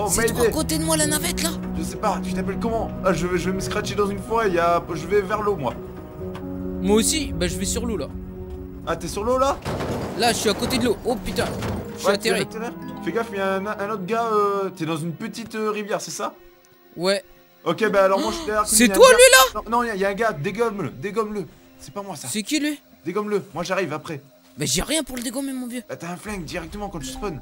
Oh, C'est toi à côté de moi la navette là Je sais pas, tu t'appelles comment Ah, je vais, je vais me scratcher dans une forêt, il y a... je vais vers l'eau moi. Moi aussi, bah je vais sur l'eau là. Ah, t'es sur l'eau là Là, je suis à côté de l'eau. Oh putain, je suis Ouais, atterré. Fais gaffe, il y a un, un autre gars, euh, t'es dans une petite euh, rivière, c'est ça Ouais. Ok, bah alors moi je suis derrière. C'est toi lui là Non, non, il y, a- il y a un gars, dégomme-le, dégomme-le. C'est pas moi ça. C'est qui lui Dégomme-le, moi j'arrive après. Mais j'ai rien pour le dégommer mon vieux. Bah, t'as un flingue directement quand tu spawn.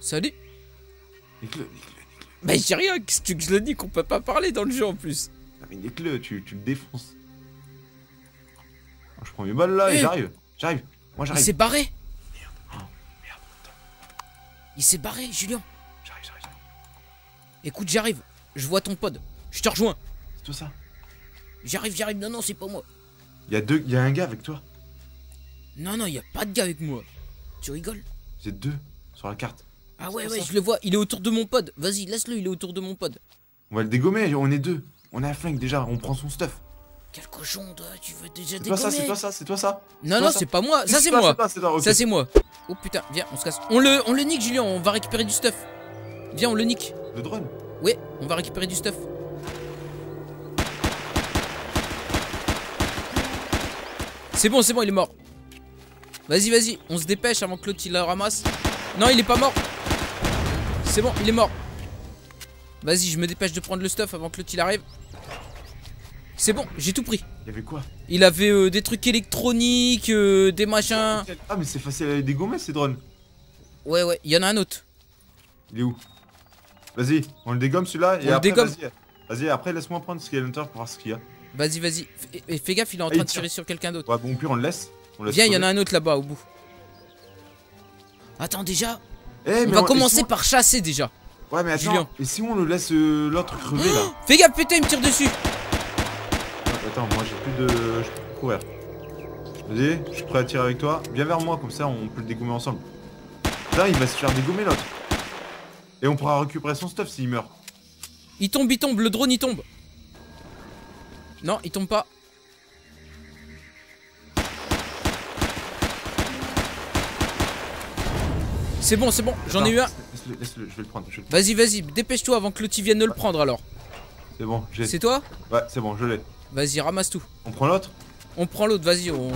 Salut. Nique-le, nique-le, nique-le. Bah j'ai rien, que tu que je le dis qu'on peut pas parler dans le jeu en plus. Ah, mais nique-le, tu, tu le défonces. Je prends mes balles là et Eh. j'arrive. J'arrive. Moi Il j'arrive. s'est barré. Oh, merde. Il s'est barré, Julien. J'arrive, j'arrive. j'arrive. Écoute, j'arrive. Je vois ton pod. Je te rejoins. C'est toi ça J'arrive, j'arrive. Non, non, c'est pas moi. Il y a deux, il y a un gars avec toi. Non, non, y a pas de gars avec moi. Tu rigoles? Vous êtes deux sur la carte. Ah ouais, ouais, je le vois. Il est autour de mon pod. Vas-y, laisse-le, il est autour de mon pod. On va le dégommer, on est deux. On a un flingue déjà, on prend son stuff. Quel cochon, toi. Tu veux déjà C'est toi ça, dégommer c'est toi ça, c'est toi ça. Non, non, c'est pas moi. Ça, c'est moi. Ça, c'est moi. Oh putain, viens, on se casse. On le, on le nique, Julien. On va récupérer du stuff. Viens, on le nique. Le drone. Ouais, on va récupérer du stuff. C'est bon, c'est bon, il est mort. Vas-y, vas-y, on se dépêche avant que l'autre il le ramasse. Non, il est pas mort. C'est bon, il est mort. Vas-y, je me dépêche de prendre le stuff avant que l'autre il arrive. C'est bon, j'ai tout pris. Il avait quoi? Il avait euh, des trucs électroniques, euh, des machins. Ah mais c'est facile à les dégommer ces drones. Ouais, ouais, il y en a un autre. Il est où? Vas-y, on le dégomme celui-là et On le après dégomme. vas-y. Après laisse-moi prendre ce qu'il y a à l'intérieur pour voir ce qu'il y a. Vas-y, vas-y. Fais- gaffe, il est en Ah, train de tire. tirer sur quelqu'un d'autre. Ouais, bon, pire on le laisse. Viens, il y en a un autre là-bas au bout. Attends, déjà, Eh, on mais va commencer si on- par chasser déjà. Ouais, mais attends. Julien. Et si on le laisse euh, l'autre crever là Fais gaffe, putain, il me tire dessus. Attends, moi j'ai plus de. Je peux courir. Vas-y, je suis prêt à tirer avec toi. Viens vers moi, comme ça on peut le dégommer ensemble. Putain, il va se faire dégommer l'autre. Et on pourra récupérer son stuff s'il meurt. Il tombe, il tombe, le drone il tombe. Non, il tombe pas. C'est bon, c'est bon, j'en ai eu un. Attends, Laisse-le, laisse-le, je vais le prendre. Vas-y, vas-y, dépêche-toi avant que l'autre vienne le prendre alors. C'est bon, j'ai. C'est toi? Ouais, c'est bon, je l'ai. Vas-y, ramasse tout. On prend l'autre? On prend l'autre, vas-y, on,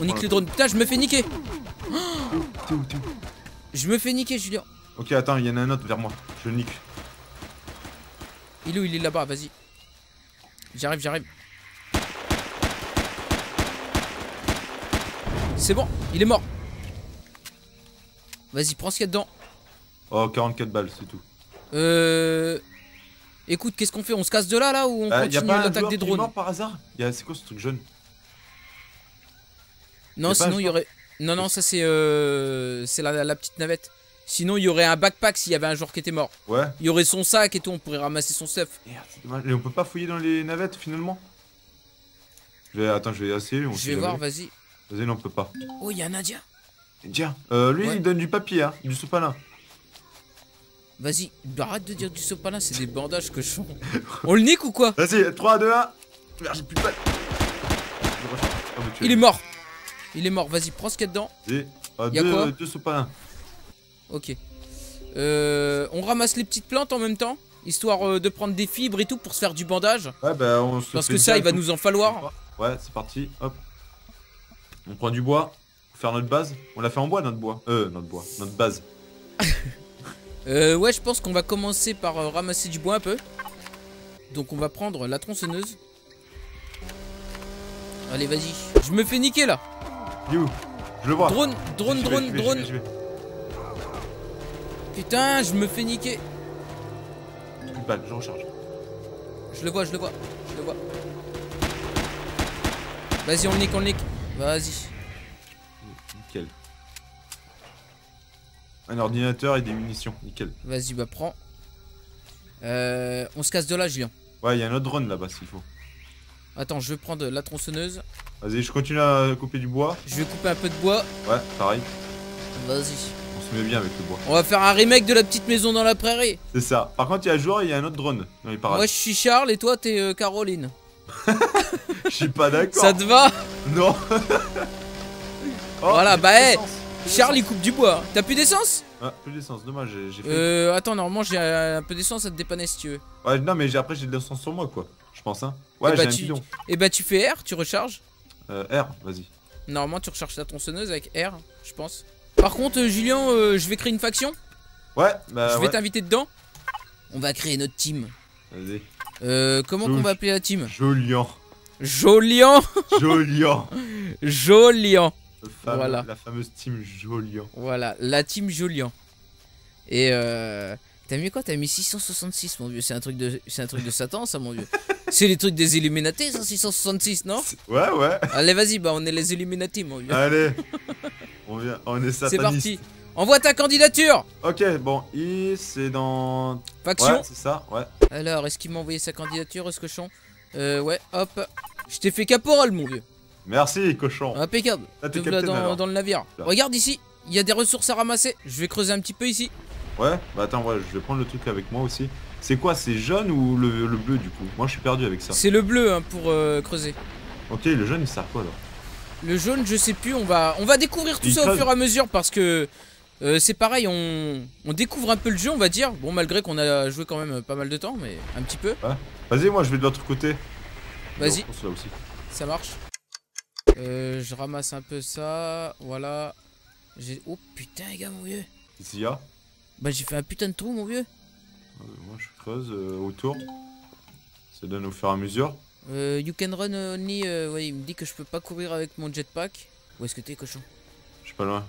on nique le drone. Putain, je me fais niquer. T'es où, t'es où? Je me fais niquer, Julien. Ok, attends, il y en a un autre vers moi. Je le nique. Il est où? Il est là-bas, vas-y. J'arrive, j'arrive. C'est bon, il est mort. Vas-y, prends ce qu'il y a dedans. Oh, 44 balles, c'est tout. Euh. Écoute, qu'est-ce qu'on fait? On se casse de là, là, ou on Euh, continue l'attaque des drones? mort par hasard? A... C'est quoi ce truc jaune Non, sinon il y aurait. Non, non, ça c'est. Euh... C'est la, la petite navette. Sinon, il y aurait un backpack s'il y avait un joueur qui était mort. Ouais. Il y aurait son sac et tout, on pourrait ramasser son stuff. Merde, c'est dommage. Et on peut pas fouiller dans les navettes finalement? Je vais... Attends, je vais essayer. on Je vais voir, vas-y. Vas-y, non, on peut pas. Oh, il y a Nadia. Tiens, euh, lui, Ouais. il donne du papier, hein, du sopalin. Vas-y, arrête de dire du sopalin, c'est des bandages que je fais. On le nique ou quoi Vas-y, 3, 2, 1. Merde, j'ai plus de balles. Il es- est mort. Il est mort, vas-y, prends ce qu'il y a dedans. Vas-y. Ah, Y a deux, quoi deux sopalins. Ok. Euh, on ramasse les petites plantes en même temps, histoire euh, de prendre des fibres et tout pour se faire du bandage. Ouais, bah, on se Parce que ça, il va nous en falloir. Ouais, c'est parti. Hop. On prend du bois pour faire notre base. On l'a fait en bois, notre bois. Euh, notre bois. Notre base. Euh, ouais, je pense qu'on va commencer par euh, ramasser du bois un peu. Donc on va prendre la tronçonneuse. Allez, vas-y. Je me fais niquer là. Il est où? Je le vois. Drone, drone, vais, drone, vais, drone. vais. Putain, je me fais niquer. Plus de balles, je recharge. Je le vois, je le vois, je le vois. Vas-y, on le nique, on le nique. Vas-y. Un ordinateur et des munitions. Nickel. Vas-y, bah prends. Euh, on se casse de là, Julien. Ouais, il y a un autre drone là-bas s'il faut. Attends, je vais prendre la tronçonneuse. Vas-y, je continue à couper du bois. Je vais couper un peu de bois. Ouais, pareil. Vas-y. On se met bien avec le bois. On va faire un remake de la petite maison dans la prairie. C'est ça. Par contre, il y a un joueur et il y a un autre drone dans les parades. Moi je suis Charles et toi t'es euh, Caroline. Je suis pas d'accord. Ça te va? Non. Oh, Voilà, bah, d'essence. Charles il coupe du bois. T'as plus d'essence Ah, plus d'essence. Dommage, j'ai- fait. Euh attends normalement j'ai un peu d'essence à te dépanner si tu veux. Ouais, non, mais j'ai- après j'ai de l'essence sur moi, quoi. Je pense, hein. Ouais, Eh bah, j'ai un tu- bidon. Et bah tu fais R, tu recharges. Euh, R, vas-y. Normalement tu recharges ta tronçonneuse avec R, je pense. Par contre euh, Julien, euh, je vais créer une faction. Ouais, bah je vais ouais. t'inviter dedans. On va créer notre team. Vas-y. Euh, comment qu'on va appeler la team? Jolian. Jolian Jolian. Jolian fameux- Voilà. La fameuse team Jolian. Voilà, la team Jolian. Et euh... T'as mis quoi? T'as mis 666 mon vieux, c'est un truc de c'est un truc de Satan ça mon vieux. c'est les trucs des Illuminati ça 666 non? Ouais, ouais. Allez vas-y bah on est les Illuminati mon vieux. Allez. On vient, on est c'est sataniste. parti. Envoie ta candidature Ok, bon, I, c'est dans. Faction. Ouais, c'est ça, ouais. Alors, est-ce qu'il m'a envoyé sa candidature ce cochon? Euh ouais, hop. Je t'ai fait caporal mon vieux. Merci, cochon. Impeccable. Ah, t'es Te voilà dans, dans le navire. Là. Regarde ici, il y a des ressources à ramasser. Je vais creuser un petit peu ici. Ouais, bah attends, ouais, je vais prendre le truc avec moi aussi. C'est quoi, c'est jaune ou le, le bleu du coup? Moi je suis perdu avec ça. C'est le bleu hein, pour euh, creuser. Ok, le jaune il sert à quoi là Le jaune, je sais plus, on va, on va découvrir tout Il ça au fur et à mesure parce que euh, c'est pareil, on, on découvre un peu le jeu, on va dire. Bon, malgré qu'on a joué quand même pas mal de temps, mais un petit peu. Vas-y, moi je vais de l'autre côté. Vas-y, là ça marche. Euh, je ramasse un peu ça, voilà. J'ai... Oh putain, les gars, mon vieux. Qu'est-ce qu'il y a? Bah, j'ai fait un putain de trou, mon vieux. Euh, Moi je creuse euh, autour. Ça donne au fur et à mesure. Euh, you can run only. euh, ouais, il me dit que je peux pas courir avec mon jetpack. Où est-ce que t'es, cochon? Je suis pas loin.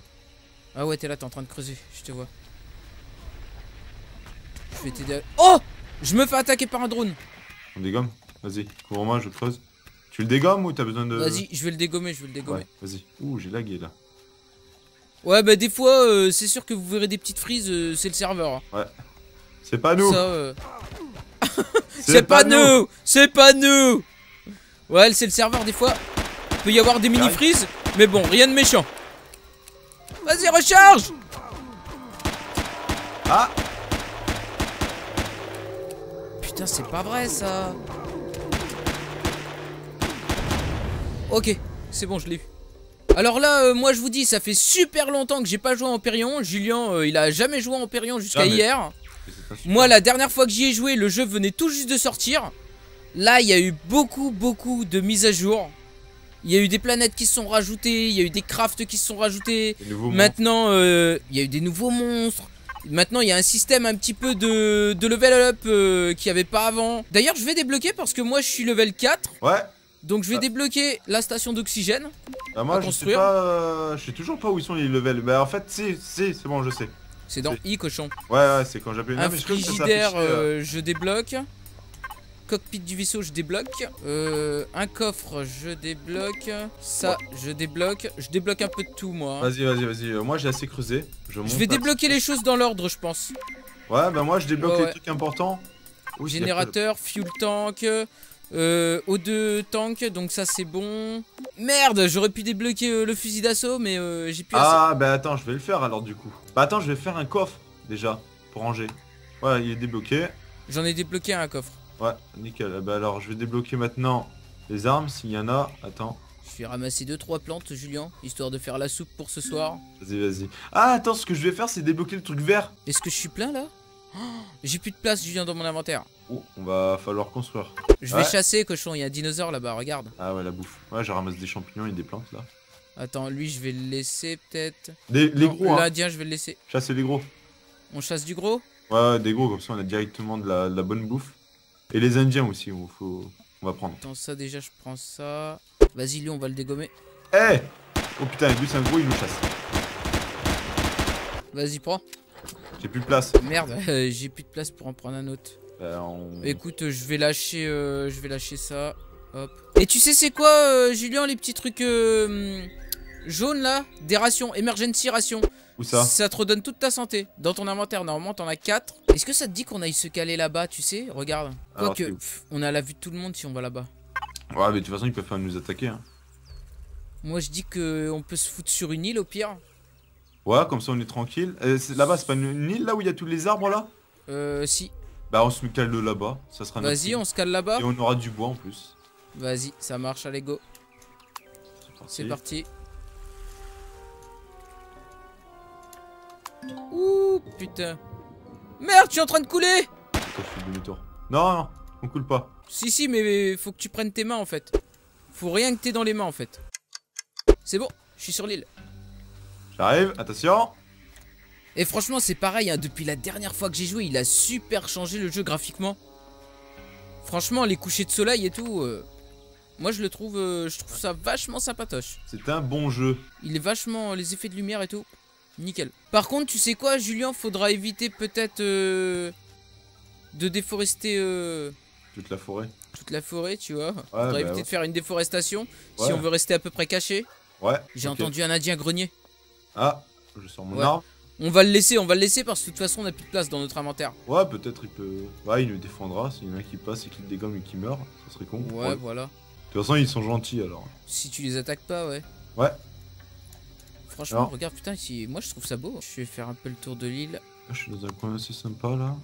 Ah ouais, t'es là, t'es en train de creuser, je te vois. Je vais t'aider. à- Oh Je me fais attaquer par un drone. On dégomme Vas-y, couvre-moi, je creuse. Tu le dégommes ou t'as besoin de. Vas-y, je vais le dégommer, je vais le dégommer. Ouais, vas-y. Ouh, j'ai lagué là. Ouais, bah des fois, euh, c'est sûr que vous verrez des petites frises, euh, c'est le serveur. hein. C'est pas nous euh, c'est pas, nous C'est pas nous Ouais, c'est le serveur, des fois. Il peut y avoir des mini frises, mais bon, rien de méchant. Vas-y, recharge Ah Putain, c'est pas vrai ça Ok, c'est bon, je l'ai eu. Alors là, euh, moi je vous dis, ça fait super longtemps que j'ai pas joué en Périon. Julien, euh, il a jamais joué en Périon jusqu'à hier. Moi, la dernière fois que j'y ai joué, le jeu venait tout juste de sortir. Là, il y a eu beaucoup, beaucoup de mises à jour. Il y a eu des planètes qui se sont rajoutées, il y a eu des crafts qui se sont rajoutés. Maintenant, euh, il y a eu des nouveaux monstres. Maintenant, il y a un système un petit peu de, de level up euh, qu'il n'y avait pas avant. D'ailleurs, je vais débloquer parce que moi, je suis level 4. monstres. Ouais Donc, je vais Ah. débloquer la station d'oxygène. Bah moi je sais pas. euh, Je sais toujours pas où ils sont les levels. Bah en fait, si, si, c'est bon, je sais. C'est dans I, cochon. Ouais, ouais, c'est quand j'appelle. Un Non, mais frigidaire, euh, euh, je débloque. Cockpit du vaisseau, je débloque. Euh, un coffre, je débloque. Ça, je débloque. Je débloque un peu de tout, moi. hein. Vas-y, vas-y, vas-y. Moi j'ai assez creusé. Je, monte Je vais débloquer les choses dans l'ordre, je pense. Ouais, bah moi je débloque Ouais, les ouais. trucs importants. Oui, Générateur, fuel tank, euh, O2 tank, donc ça c'est bon. Merde, j'aurais pu débloquer euh, le fusil d'assaut, mais euh, j'ai assez. Ah, bah attends, je vais le faire alors du coup. Bah attends, je vais faire un coffre déjà pour ranger. Ouais, il est débloqué. J'en ai débloqué un coffre. Ouais, nickel. Bah alors je vais débloquer maintenant les armes s'il y en a. Attends, Je vais ramasser 2-3 plantes, Julien, histoire de faire la soupe pour ce soir. vas-y, vas-y. Ah, attends, ce que je vais faire c'est débloquer le truc vert. Est-ce que je suis plein là? Oh, J'ai plus de place, Julien, dans mon inventaire. Oh, on va falloir construire. Je vais chasser, cochon, il y a un dinosaure là-bas, regarde. Ah ouais, la bouffe. Ouais, je ramasse des champignons et des plantes là. Attends, lui, je vais le laisser peut-être. Les Non, gros, hein. L'Indien, je vais le laisser. Chasser les gros. On chasse du gros? Ouais, des gros, comme ça on a directement de la, de la bonne bouffe. Et les indiens aussi, on, faut, on va prendre. Attends, ça déjà, je prends ça. Vas-y, lui, on va le dégommer. Eh Oh putain, lui c'est un gros, il nous chasse. Vas-y, prends. J'ai plus de place. Merde, euh, j'ai plus de place pour en prendre un autre. Bah, on- Écoute, je vais lâcher, euh, je vais lâcher ça. Hop. Et tu sais c'est quoi, euh, Julien, les petits trucs jaunes là? Des rations, emergency rations. Où ça? Te redonne toute ta santé. Dans ton inventaire, normalement, t'en as 4. Est-ce que ça te dit qu'on aille se caler là-bas, tu sais? Regarde. Quoique, on a la vue de tout le monde si on va là-bas. Ouais, mais de toute façon, ils peuvent pas nous attaquer. Hein. Moi, je dis que on peut se foutre sur une île au pire. Ouais, comme ça on est tranquille. Euh, Là-bas, c'est pas une, île là où il y a tous les arbres là? Euh, si. Bah, on se cale de là-bas. Ça sera Vas-y, on se cale là-bas. Et on aura du bois en plus. Vas-y, ça marche, allez, go. C'est parti. Ouh, putain. Merde, je suis en train de couler demi-tour Non, non, on coule pas. Si, si, mais faut que tu prennes tes mains, en fait. Faut rien que t'aies dans les mains, en fait. C'est bon, je suis sur l'île. J'arrive, attention. Et franchement, c'est pareil, hein, depuis la dernière fois que j'ai joué, il a super changé le jeu graphiquement. Franchement, les couchers de soleil et tout, euh, moi je le trouve, euh, je trouve ça vachement sympatoche. C'est un bon jeu. Il est vachement, les effets de lumière et tout, nickel. Par contre, tu sais quoi, Julien, faudra éviter peut-être euh, de déforester Toute la forêt. toute la forêt, tu vois. faudra bah éviter ouais. de faire une déforestation si on veut rester à peu près caché. Ouais. J'ai entendu un indien grenier. Ah, je sors mon Ouais. arbre. On va le laisser, on va le laisser parce que de toute façon on a plus de place dans notre inventaire. Ouais, peut-être il peut. Ouais, il nous défendra. S'il y en a qui passe et qui le dégomme et qui meurt, ça serait con. Ouais, De voilà. toute façon, ils sont gentils alors. Si tu les attaques pas, ouais. Ouais. Franchement, Alors regarde, putain, si... moi je trouve ça beau. Je vais faire un peu le tour de l'île. Ah, Je suis dans un coin assez sympa là.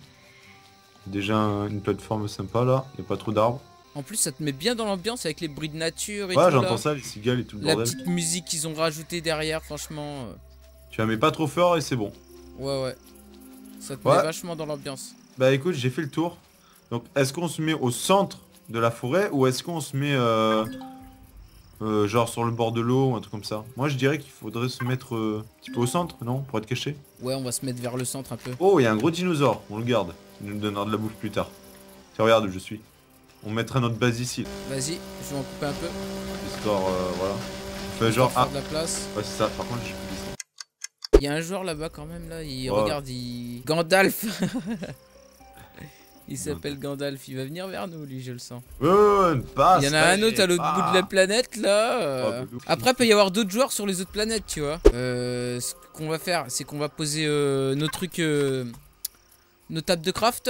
Déjà un- une plateforme sympa là. Il a pas trop d'arbres. En plus, ça te met bien dans l'ambiance avec les bruits de nature et Ouais, tout. j'entends ça, les cigales et tout le La bordel. petite musique qu'ils ont rajoutée derrière, franchement. euh, Tu la mets pas trop fort et c'est bon. Ouais, ouais. Ça te Ouais. met vachement dans l'ambiance. Bah écoute, j'ai fait le tour. Donc est-ce qu'on se met au centre de la forêt ou est-ce qu'on se met euh, euh, genre sur le bord de l'eau ou un truc comme ça? Moi je dirais qu'il faudrait se mettre euh, un petit peu au centre, non Pour être caché? Ouais, on va se mettre vers le centre un peu. Oh, il y a un gros dinosaure, on le garde. Il nous donnera de la bouffe plus tard. Tiens, regarde où je suis. On mettra notre base ici, Vas-y, je vais en couper un peu. histoire, euh, voilà. On fait genre, ah, de la place. ouais c'est ça, par contre j'ai. Il y a un joueur là-bas quand même, là. Il Ouais. regarde, il. Gandalf Il s'appelle Gandalf, il va venir vers nous, lui, je le sens. Ouais, ouais, ouais, passe, Il y en a un autre à l'autre bout de la planète là. euh. Oh. Après, il peut y avoir d'autres joueurs sur les autres planètes, tu vois. Euh, ce qu'on va faire, c'est qu'on va poser euh, nos trucs, euh, nos tables de craft.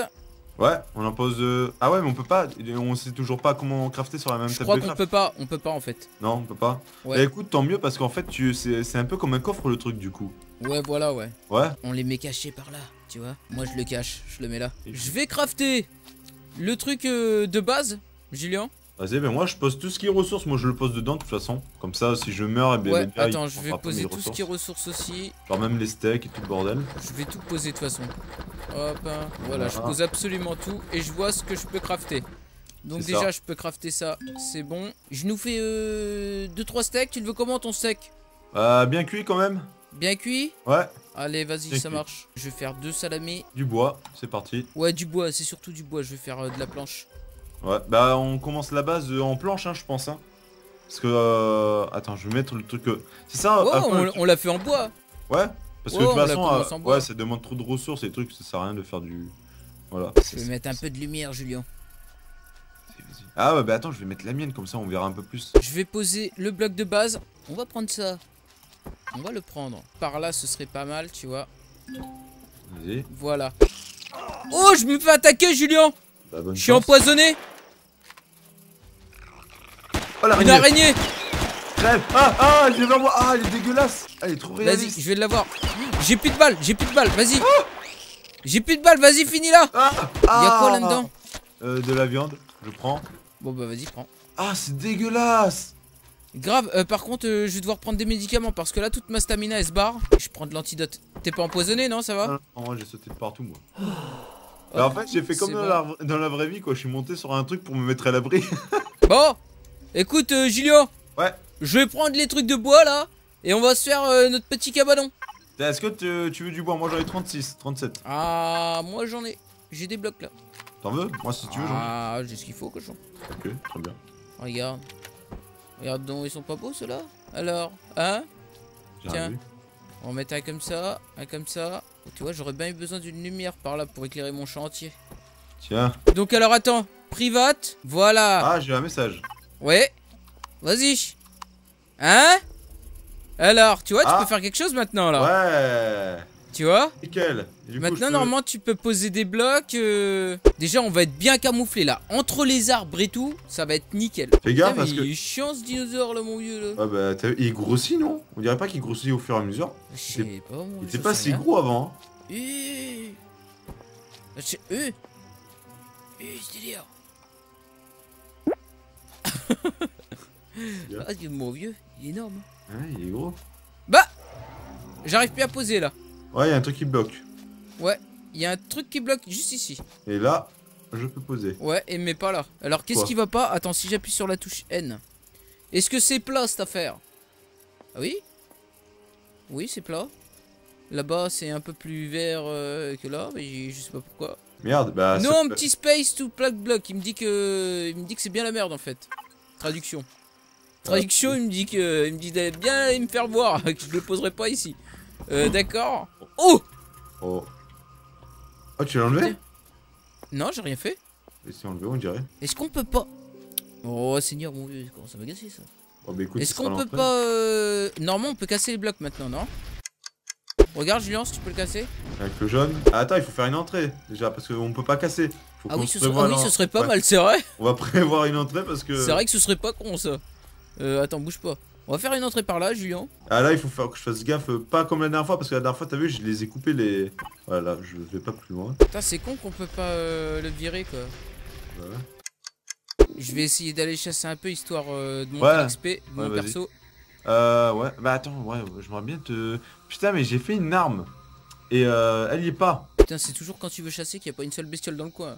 Ouais, on en pose. euh, Ah ouais, mais on peut pas. On sait toujours pas comment crafter sur la même Je table crois qu'on peut pas, on peut pas en fait. Non, on peut pas. Ouais. Eh, écoute, tant mieux parce qu'en fait, tu... c'est c'est un peu comme un coffre le truc du coup. Ouais, voilà, ouais. Ouais. On les met cachés par là, tu vois. Moi, je le cache, je le mets là. Je vais crafter le truc euh, de base, Julien. Vas-y, mais moi je pose tout ce qui est ressources, moi je le pose dedans de toute façon. Comme ça, si je meurs, et bien. Ouais, gars, il attends, je vais poser tout ce qui est ressources aussi. Genre même les steaks et tout le bordel. Je vais tout poser de toute façon. Hop, hein. voilà, je pose absolument tout et je vois ce que je peux crafter. Donc déjà, ça. je peux crafter ça, c'est bon. Je nous fais 2-3 steaks, tu le veux comment ton steak? Euh, bien cuit quand même Bien cuit? Ouais, Allez, vas-y, Bien ça cuit. marche. Je vais faire deux salamés. du bois, c'est parti. Ouais, du bois, c'est surtout du bois, je vais faire euh, de la planche. Ouais, bah on commence la base euh, en planche, hein, je pense. Hein. Parce que. Euh... Attends, je vais mettre le truc. euh, C'est ça Oh, on, l'a fait en bois Ouais Parce que de toute façon, ouais, ça demande trop de ressources et trucs, ça sert à rien de faire du. Voilà. Je vais mettre un peu de lumière, Julien? Ah ouais, bah attends, je vais mettre la mienne comme ça, on verra un peu plus. Je vais poser le bloc de base. On va prendre ça. On va le prendre. Par là, ce serait pas mal, tu vois. Vas-y. Voilà. Oh, je me fais attaquer, Julien Bah, Je suis empoisonné Oh Une l'araignée araignée Crève Ah Ah Elle est vers moi Ah elle est dégueulasse Elle est trop Vas-y, réaliste je vais l'avoir. J'ai plus de balles, j'ai plus de balles, vas-y. J'ai plus de balles, vas-y, finis là. Ah Y'a quoi Ah là-dedans? Euh, De la viande, je prends. Bon bah vas-y, prends. Ah c'est dégueulasse Grave, euh, par contre, euh, je vais devoir prendre des médicaments parce que là, toute ma stamina elle se barre. Je prends de l'antidote. T'es pas empoisonné, non Ça va? Ah, non, Moi j'ai sauté de partout moi. Bah, en fait j'ai fait comme c'est dans, bon. la, dans la vraie vie quoi, je suis monté sur un truc pour me mettre à l'abri. Bon, écoute, euh, Julien. Ouais. Je vais prendre les trucs de bois là et on va se faire euh, notre petit cabanon. Est-ce que tu- veux du bois? Moi j'en ai 36, 37. Ah, moi j'en ai. J'ai des blocs là. T'en veux? Moi si tu veux j'en ai. Ah, j'ai ce qu'il faut, cochon. Ok, très bien. Regarde. Regarde donc, ils sont pas beaux ceux-là Alors, hein? Tiens. vu. On va mettre un comme ça, un comme ça. Tu vois, j'aurais bien eu besoin d'une lumière par là pour éclairer mon chantier. Tiens. Donc alors attends, private, voilà. Ah j'ai un message. Ouais. Vas-y. Hein? Alors, tu vois, tu Ah. peux faire quelque chose maintenant là. Ouais Tu vois? Nickel. Coup, Maintenant, peux- normalement, tu peux poser des blocs. euh, Déjà, on va être bien camouflé là. Entre les arbres et tout, ça va être nickel. Fais gaffe parce que. Il est chiant ce dinosaure là, mon vieux là. Ah bah, il grossit, non? On dirait pas qu'il grossit au fur et à mesure. Je sais pas, mon Il était pas si rien. gros avant. hein. Eh. C'est- Eh. Eh, c'est. Ah, mon vieux, il est énorme. hein. Ouais, il est gros. Bah J'arrive plus à poser là. Ouais, il y a un truc qui bloque. Ouais, il y a un truc qui bloque juste ici. Et là, je peux poser. Ouais, et mais pas là. Alors qu'est-ce qui va pas? Attends, si j'appuie sur la touche N. Est-ce que c'est plat cette affaire? Ah oui? Oui, c'est plat. Là-bas, c'est un peu plus vert euh, que là, mais je sais pas pourquoi. Merde, bah. non, un petit space to plug block. Il me dit que, il me dit que c'est bien la merde en fait. Traduction. Traduction, il me dit que, il me dit d'aller bien aller me faire voir, que je le poserai pas ici. Euh, d'accord. Oh Oh. Oh, tu l'as enlevé Non, j'ai rien fait. C'est enlevé, on dirait. Est-ce qu'on peut pas Oh Seigneur, mon vieux, comment ça va gasser ça Oh, bah écoute, Est-ce qu'on peut pas... euh, Normalement, on peut casser les blocs maintenant, non Regarde, Julien, si tu peux le casser. Avec le jaune. Ah, attends, il faut faire une entrée déjà parce qu'on peut pas casser. Faut Ah oui, ce serait, ah oui, ce serait pas Ouais. mal, c'est vrai. On va prévoir une entrée parce que. C'est vrai que ce serait pas con, ça. Euh, attends, bouge pas. On va faire une entrée par là, Julien. Ah là, il faut faire que je fasse gaffe, euh, pas comme la dernière fois parce que la dernière fois, t'as vu, je les ai coupés les. Voilà, je vais pas plus loin. Putain, c'est con qu'on peut pas euh, le virer, quoi. Voilà. Je vais essayer d'aller chasser un peu, histoire euh, de Ouais. mon Ouais, vas-y. perso. Euh, ouais. Bah attends, ouais, j'aimerais bien te. Putain, mais j'ai fait une arme et euh, elle y est pas. Putain, c'est toujours quand tu veux chasser qu'il n'y a pas une seule bestiole dans le coin.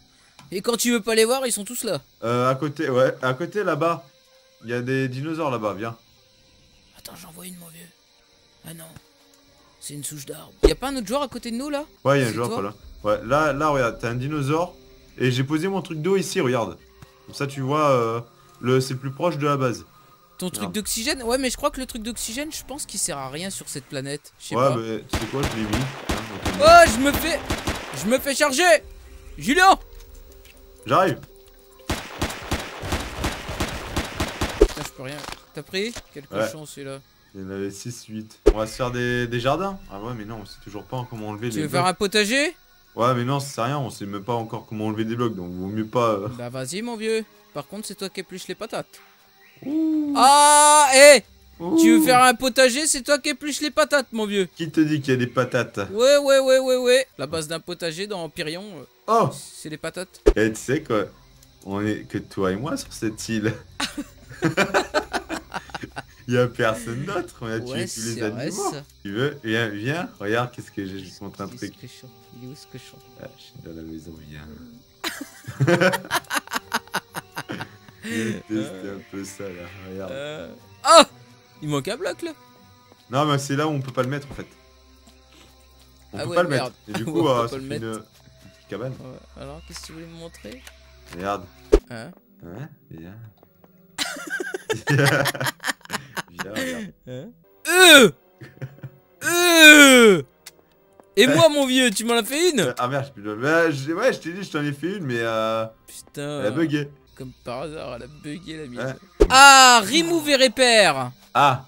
Et quand tu veux pas les voir, ils sont tous là. Euh, à côté, ouais, à côté là-bas, il y a des dinosaures là-bas. Viens. Attends, j'en vois une, mon vieux. Ah non. C'est une souche d'arbre. Y a pas un autre joueur à côté de nous, là? Ouais, il y a un joueur là. Ouais, là, là, regarde, t'as un dinosaure et j'ai posé mon truc d'eau ici, regarde. Comme ça, tu vois, euh, le, c'est le plus proche de la base. Ton truc d'oxygène? Ouais, mais je crois que le truc d'oxygène, je pense qu'il sert à rien sur cette planète. Ouais, pas. mais tu sais quoi, je l'ai mis. Oh, je me fais. Je me fais charger Julien J'arrive. Putain, je peux rien. T'as pris Quel Ouais. cochon celui-là. Il y en avait 6, 8. On va se faire des, des jardins Ah ouais, mais non, on sait toujours pas comment enlever Tu les veux faire blocs. un potager? Ouais, mais non, ça sert à rien, on sait même pas encore comment enlever des blocs, donc vaut mieux pas... euh, Bah vas-y, mon vieux. Par contre, c'est toi qui épluches les patates. Ouh. Ah Eh Tu veux faire un potager, c'est toi qui épluches les patates, mon vieux. Qui te dit qu'il y a des patates? Ouais, ouais, ouais, ouais, ouais. La base d'un potager dans Empyrion, euh, Oh c'est les patates. Et tu sais quoi? On est que toi et moi sur cette île. Il y a personne d'autre, on a tué Ouais, tous les vrai. Tu veux? Viens, viens, regarde qu'est-ce que j'ai, je te montre un truc. cochon Il est où ce cochon Ah, je suis dans la maison, viens. Viens tester un peu ça là, regarde. Euh... Ah Il manque un bloc là Non, mais c'est là où on peut pas le mettre en fait. On Ah peut ouais, pas le mettre. Et du Ouais, coup, on euh, peut ça pas le fait une... mettre. une petite cabane. Ouais, Alors, qu'est-ce que tu voulais me montrer? Regarde. Hein? Hein Viens. viens, regarde. Hein? Euh Euh Et moi, mon vieux, tu m'en as fait une? Ah merde, le- Bah, Ouais, je t'ai dit, je t'en ai fait une, mais euh, Putain. elle a bugué. Comme par hasard, elle a bugué la mise. Ouais. Ah Remove et repair Ah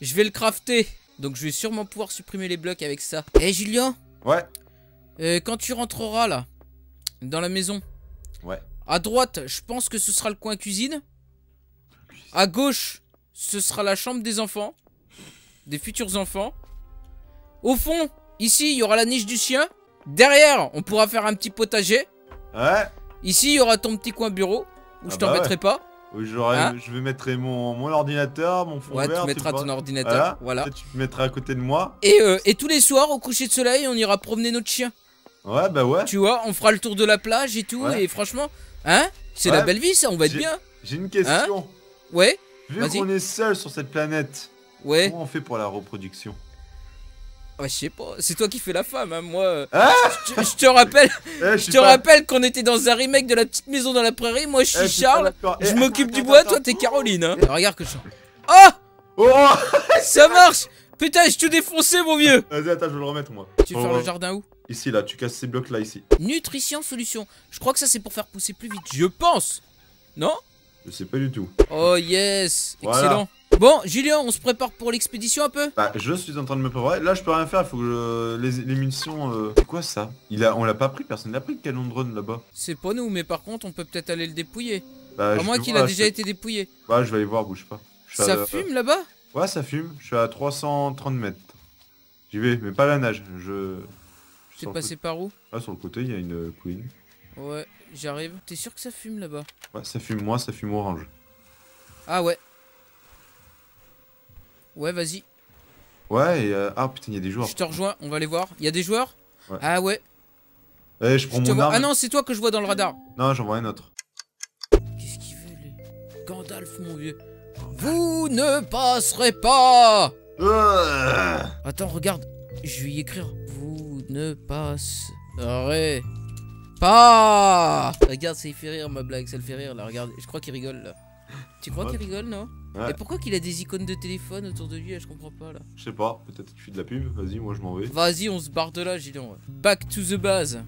Je vais le crafter. Donc, je vais sûrement pouvoir supprimer les blocs avec ça. Eh, Julien? Ouais. Euh, Quand tu rentreras là, dans la maison, Ouais. à droite, je pense que ce sera le coin cuisine. À gauche, ce sera la chambre des enfants. Des futurs enfants. Au fond, ici, il y aura la niche du chien. Derrière, on pourra faire un petit potager. Ouais. Ici, il y aura ton petit coin bureau. Où Ah je bah t'embêterai pas. Hein je vais mettre mon, mon ordinateur, mon fond Ouais, vert. tu mettras ton ordinateur. Voilà. Peut-être Tu te mettras à côté de moi. Et, euh, et tous les soirs, au coucher de soleil, on ira promener notre chien. Ouais, bah ouais. Tu vois, on fera le tour de la plage et tout. Ouais. Et franchement, hein C'est Ouais. la belle vie, ça. On va être bien. J'ai une question. Ouais, Vu qu'on est seul sur cette planète, ouais. comment on fait pour la reproduction Ouais, je sais pas. C'est toi qui fais la femme, hein. Moi, euh, Hein je, te- rappelle, Eh, je te pas- rappelle qu'on était dans un remake de la petite maison dans la prairie. Moi, je eh, suis Charles. Je Eh, m'occupe du bois. attends, Toi, t'es Caroline. Hein. Eh. Regarde que je. Oh Oh Ça marche Putain, je te défoncé, mon vieux. Vas-y, attends, je vais le remettre moi. Tu veux Oh, faire le oh. jardin où Ici, là, tu casses ces blocs là, ici. Nutrition solution. Je crois que ça, c'est pour faire pousser plus vite. Je pense. Non? Je sais pas du tout. Oh yes Voilà. Excellent Bon, Julien, on se prépare pour l'expédition un peu? Bah, je suis en train de me préparer. Là, je peux rien faire. Il faut que je... les, les munitions. euh, C'est quoi ça? Il a... On l'a pas pris. Personne l'a pris le canon de drone là-bas? C'est pas nous, mais par contre, on peut peut-être aller le dépouiller. Bah, À moins qu'il a déjà été dépouillé. Ouais, je vais aller voir. Bouge pas. Je Ça à- fume là-bas? Ouais, ça fume. Je suis à 330 mètres. J'y vais, mais pas à la nage. Je. T'es passé par où Ah, sur le côté, il y a une queen. Ouais, j'arrive. T'es sûr que ça fume là-bas Ouais, ça fume moi, ça fume orange. Ah ouais. Ouais, vas-y. Ouais, et euh, ah putain, il y a des joueurs. Je te rejoins, on va les voir. Il y a des joueurs Ouais. Ah ouais. Eh, je prends Je mon arme. Ah non, c'est toi que je vois dans le radar. Non, j'en vois un autre. Qu'est-ce qu'il veut, lui Gandalf, mon vieux. Vous ne passerez pas Euh, Attends, regarde. Je vais y écrire. Ne passerez pas Regarde, ça lui fait rire ma blague, ça le fait rire là. Regarde, je crois qu'il rigole là. Tu crois Ouais. qu'il rigole, non? Ouais. Et pourquoi qu'il a des icônes de téléphone autour de lui là, Je comprends pas là. Je sais pas, peut-être qu'il fait de la pub. Vas-y, moi je m'en vais. Vas-y, on se barre de là, Gideon. Back to the base.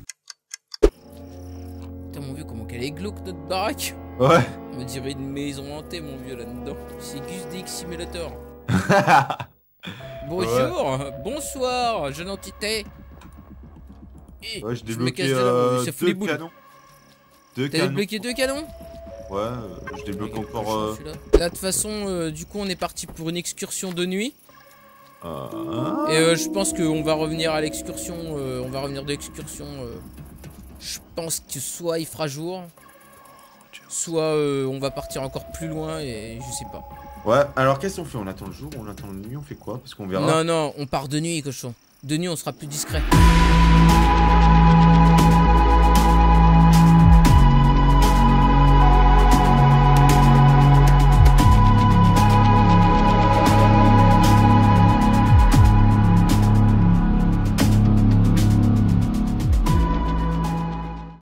Putain, mon vieux, comment qu'elle est glauque notre baraque Ouais. On dirait une maison hantée, mon vieux, là-dedans. C'est Gus DX Simulator. Bonjour, bonsoir, jeune entité. Eh, Ouais, j'ai je débloqué euh, ça fout les deux boules. canons. Deux T'as débloqué deux canons Ouais, euh, je débloque encore. euh. Là, de toute façon, euh, du coup, on est parti pour une excursion de nuit. euh, Et euh, je pense qu'on va revenir à l'excursion. on va revenir de l'excursion. je pense que soit il fera jour, soit on va partir encore plus loin et je sais pas. Ouais, alors qu'est-ce qu'on fait? On attend le jour, on attend la nuit, on fait quoi? Parce qu'on verra. Non, non, on part de nuit, cochon. De nuit, on sera plus discret.